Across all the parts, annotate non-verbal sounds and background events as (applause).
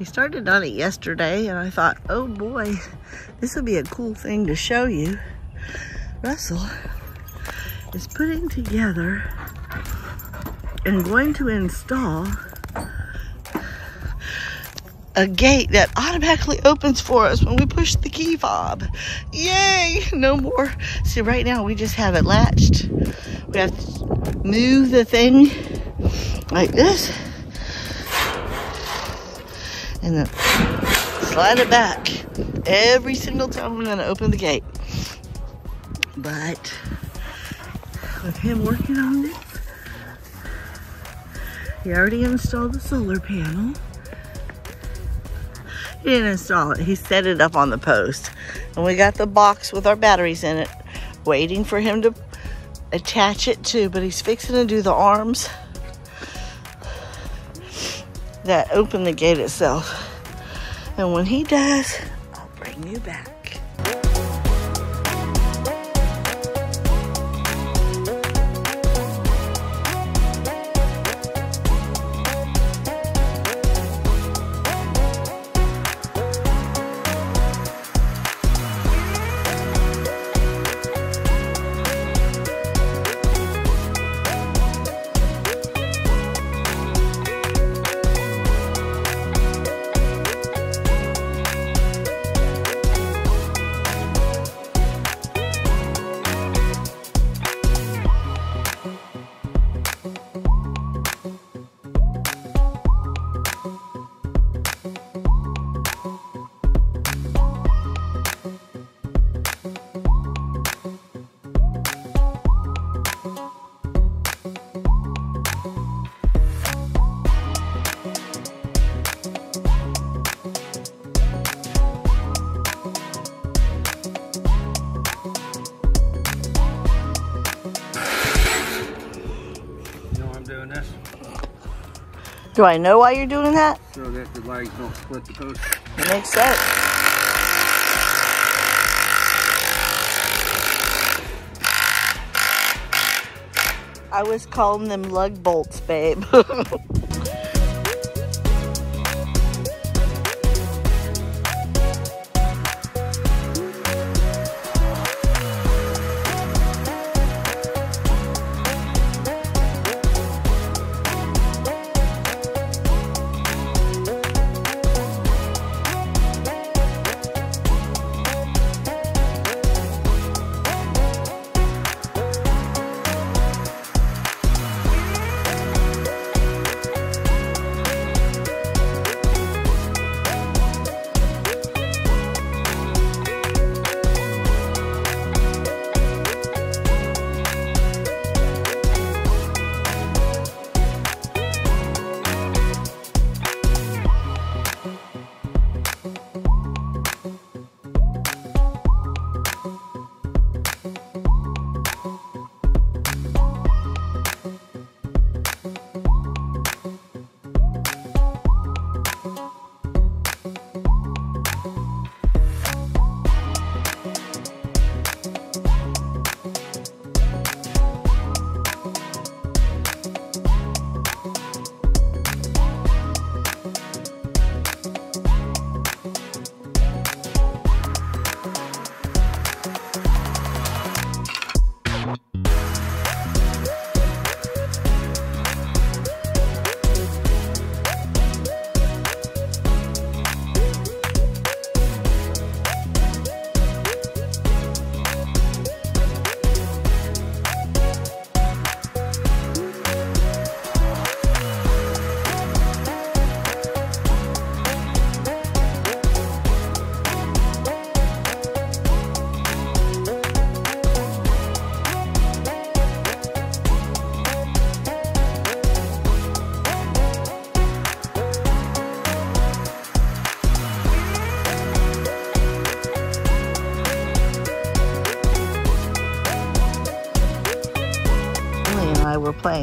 He started on it yesterday and I thought, oh boy, this would be a cool thing to show you. Russell is putting together and going to install a gate that automatically opens for us when we push the key fob. Yay! No more. See, right now we just have it latched. We have to move the thing like this. And then slide it back every single time we're gonna open the gate. But with him working on this, he already installed the solar panel. He didn't install it. He set it up on the post. And we got the box with our batteries in it, waiting for him to attach it to, but he's fixing to do the arms that open the gate itself. And when he does, I'll bring you back. Do I know why you're doing that? So that the legs don't split the post. It makes sense. I was calling them lug bolts, babe. (laughs)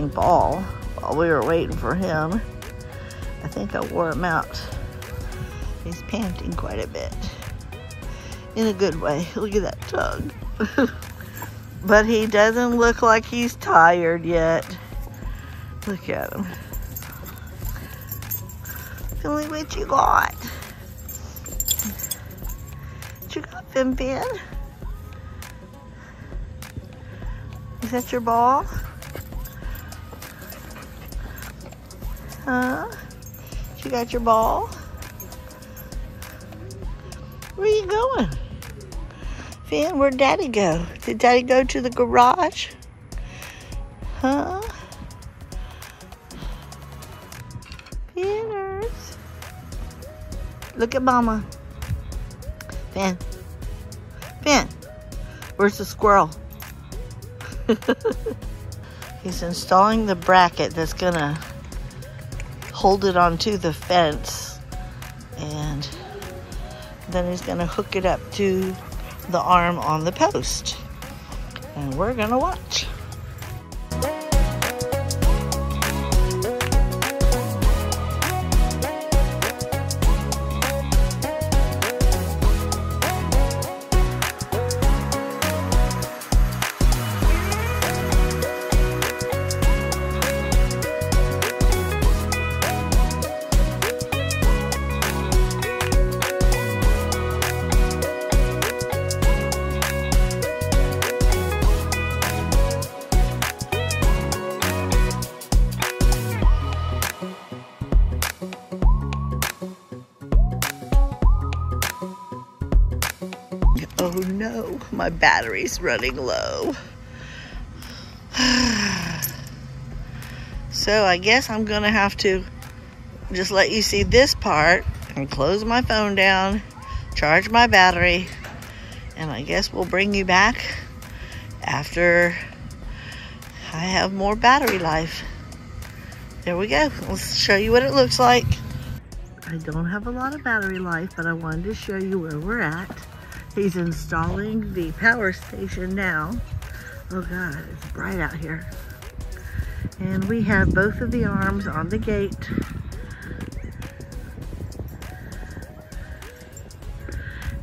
ball while we were waiting for him. I think I wore him out. He's panting quite a bit. In a good way. Look at that tongue. (laughs) but he doesn't look like he's tired yet. Look at him. Finley, what you got? What you got, Fin Fin? Is that your ball? Huh? You got your ball? Where you going? Finn, where'd Daddy go? Did Daddy go to the garage? Huh? Finners. Look at Mama. Finn. Finn. Where's the squirrel? (laughs) He's installing the bracket that's gonna hold it onto the fence and then he's gonna hook it up to the arm on the post and we're gonna watch. My battery's running low. (sighs) so I guess I'm gonna have to just let you see this part and close my phone down, charge my battery, and I guess we'll bring you back after I have more battery life. There we go. Let's show you what it looks like. I don't have a lot of battery life, but I wanted to show you where we're at. He's installing the power station now. Oh God, it's bright out here. And we have both of the arms on the gate.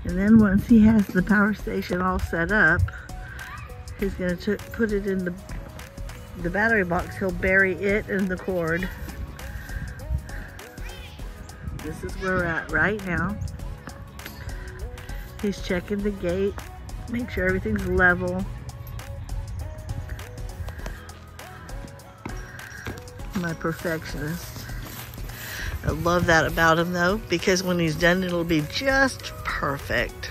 And then once he has the power station all set up, he's gonna put it in the, the battery box. He'll bury it in the cord. This is where we're at right now. He's checking the gate, make sure everything's level. My perfectionist. I love that about him though, because when he's done, it'll be just perfect.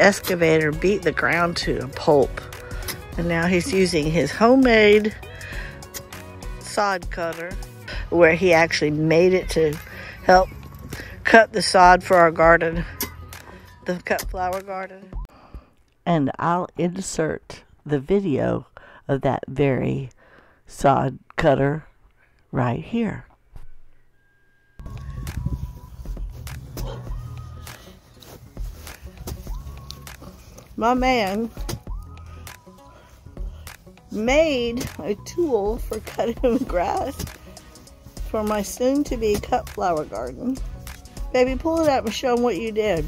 Excavator, beat the ground to a pulp, and now he's using his homemade sod cutter where he actually made it to help cut the sod for our garden, the cut flower garden. And I'll insert the video of that very sod cutter right here. My man made a tool for cutting (laughs) grass for my soon-to-be cut flower garden. Baby, pull it up and show them what you did.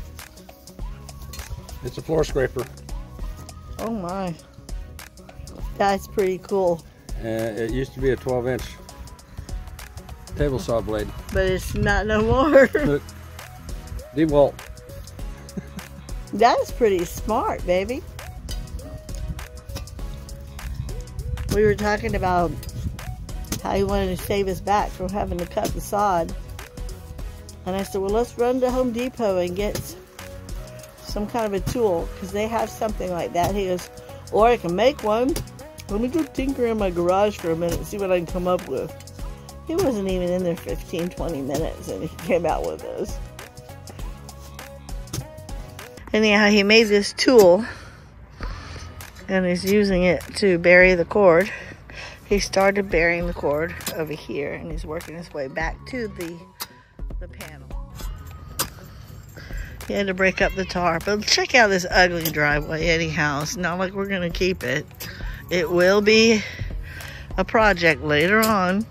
It's a floor scraper. Oh my. That's pretty cool. Uh, it used to be a 12 inch table saw blade. But it's not no more. (laughs) Look, DeWalt. That's pretty smart, baby. We were talking about how he wanted to save us back from having to cut the sod. And I said, well, let's run to Home Depot and get some kind of a tool because they have something like that. He goes, or I can make one. Let me go tinker in my garage for a minute and see what I can come up with. He wasn't even in there 15, 20 minutes and he came out with this. Anyhow, he made this tool and he's using it to bury the cord. He started burying the cord over here and he's working his way back to the, the panel. He had to break up the tar, but check out this ugly driveway anyhow. It's not like we're gonna keep it. It will be a project later on.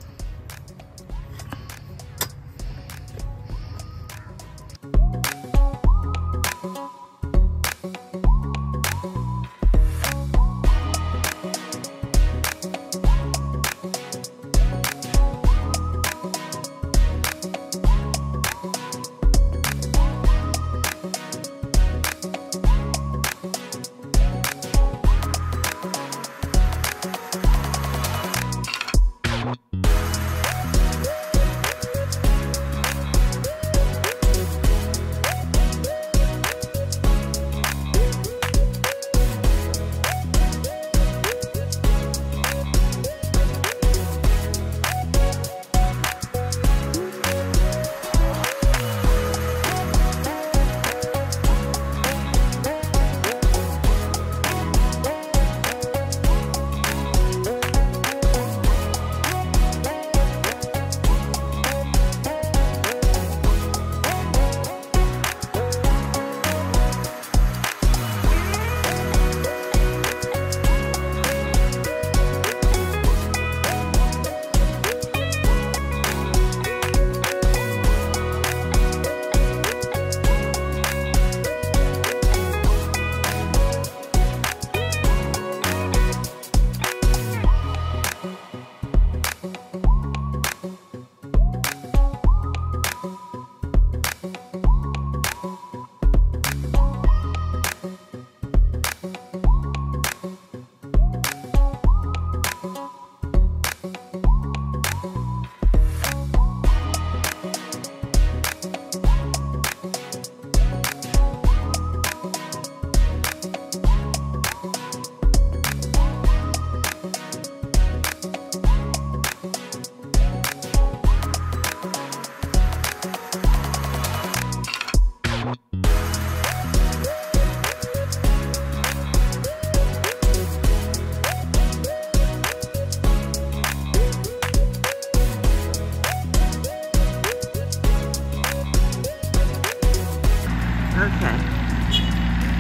Okay.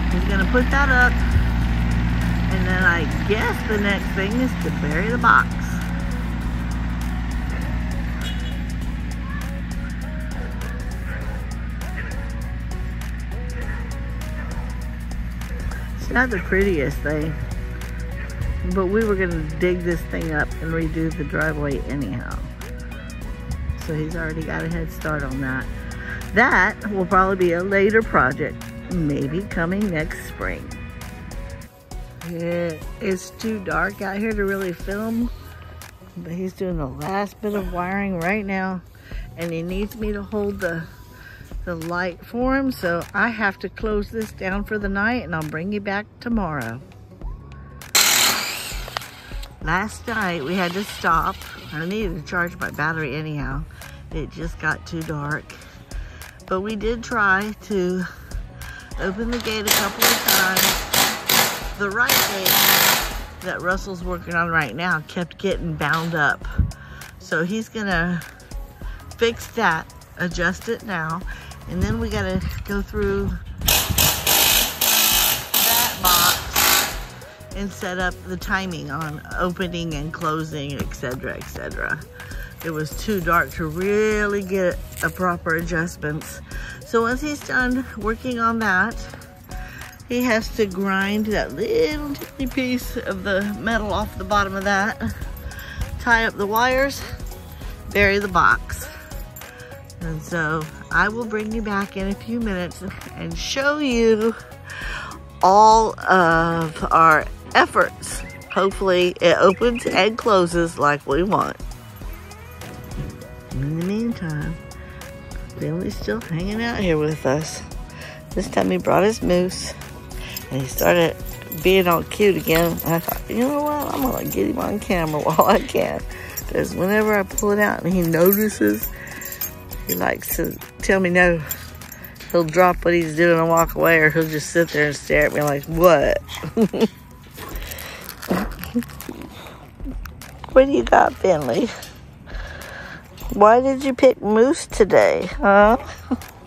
He's gonna put that up. And then I guess the next thing is to bury the box. It's not the prettiest thing. But we were gonna dig this thing up and redo the driveway anyhow. So he's already got a head start on that. That will probably be a later project, maybe coming next spring. It is too dark out here to really film, but he's doing the last bit of wiring right now, and he needs me to hold the the light for him, so I have to close this down for the night, and I'll bring you back tomorrow. Last night we had to stop. I needed to charge my battery anyhow. It just got too dark. But we did try to open the gate a couple of times. The right gate that Russell's working on right now kept getting bound up. So he's gonna fix that, adjust it now, and then we gotta go through that box and set up the timing on opening and closing, etc., etc it was too dark to really get a proper adjustments. So once he's done working on that, he has to grind that little tiny piece of the metal off the bottom of that, tie up the wires, bury the box. And so I will bring you back in a few minutes and show you all of our efforts. Hopefully it opens and closes like we want. In the meantime, Billy's still hanging out here with us. This time he brought his moose and he started being all cute again. I thought, you know what? I'm gonna get him on camera (laughs) while I can. Because whenever I pull it out and he notices, he likes to tell me no. he'll drop what he's doing and walk away, or he'll just sit there and stare at me like, what? (laughs) what do you got, Finley? Why did you pick moose today, huh?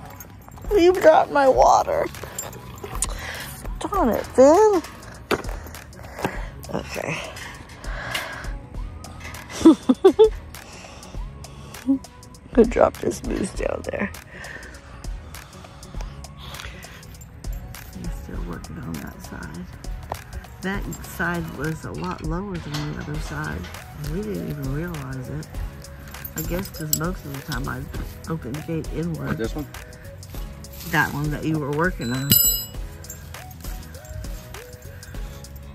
(laughs) you dropped my water. Darn it, Finn. Okay. (laughs) Who dropped this moose down there? He's still working on that side. That side was a lot lower than the other side. We didn't even realize it. I guess because most of the time I open the gate inward. This one? That one that you were working on.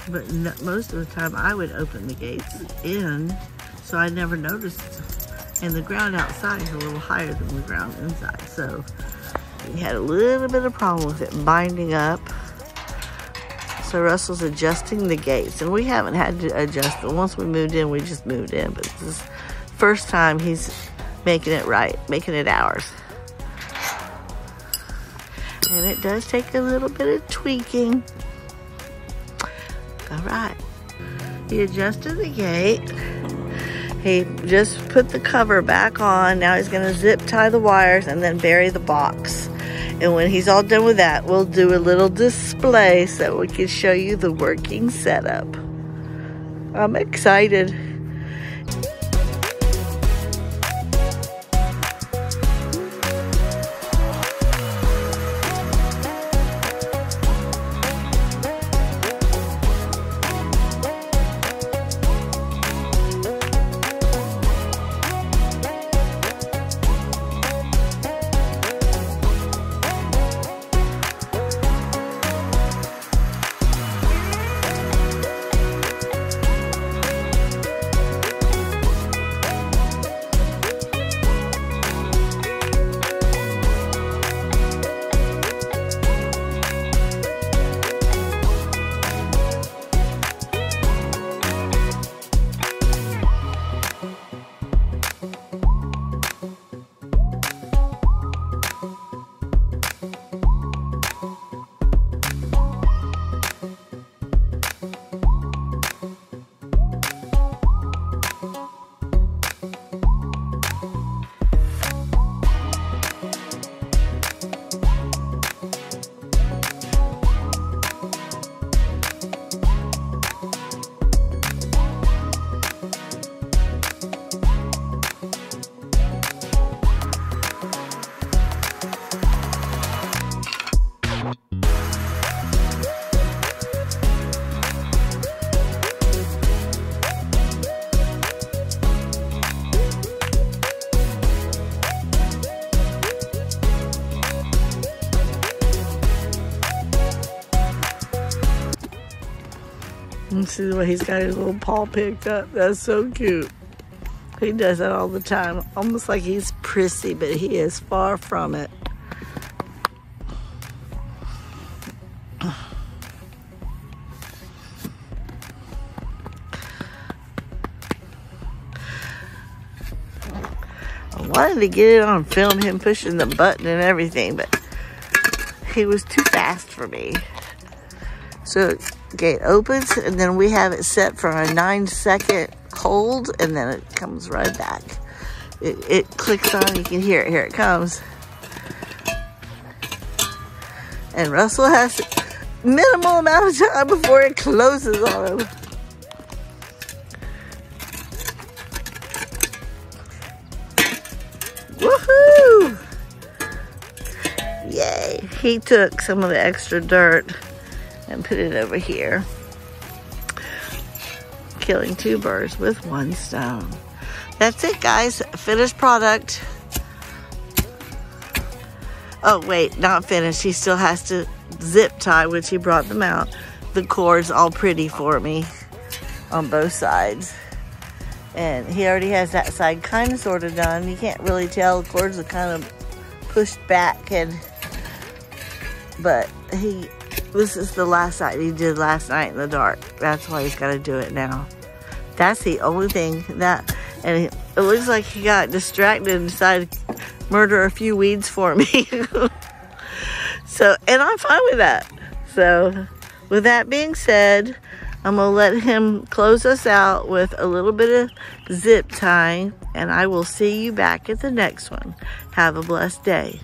But no, most of the time I would open the gates in, so I never noticed. And the ground outside is a little higher than the ground inside, so we had a little bit of problem with it binding up. So Russell's adjusting the gates, and we haven't had to adjust them. Once we moved in, we just moved in, but this is first time he's making it right, making it ours. And it does take a little bit of tweaking. All right. He adjusted the gate. He just put the cover back on. Now he's gonna zip tie the wires and then bury the box. And when he's all done with that, we'll do a little display so we can show you the working setup. I'm excited. See he's got his little paw picked up. That's so cute. He does that all the time. Almost like he's prissy, but he is far from it. I wanted to get it on film, him pushing the button and everything, but he was too fast for me. So gate opens and then we have it set for a nine second hold and then it comes right back. It, it clicks on, you can hear it, here it comes. And Russell has minimal amount of time before it closes on him. Woohoo! Yay, he took some of the extra dirt and put it over here. Killing two birds with one stone. That's it, guys. Finished product. Oh, wait, not finished. He still has to zip tie, which he brought them out. The cord's all pretty for me on both sides. And he already has that side kind of sort of done. You can't really tell. The cords are kind of pushed back and but he this is the last side he did last night in the dark. That's why he's got to do it now. That's the only thing that, and it, looks like he got distracted and decided to murder a few weeds for me. (laughs) So, and I'm fine with that. So, with that being said, I'm gonna let him close us out with a little bit of zip tying, and I will see you back at the next one. Have a blessed day.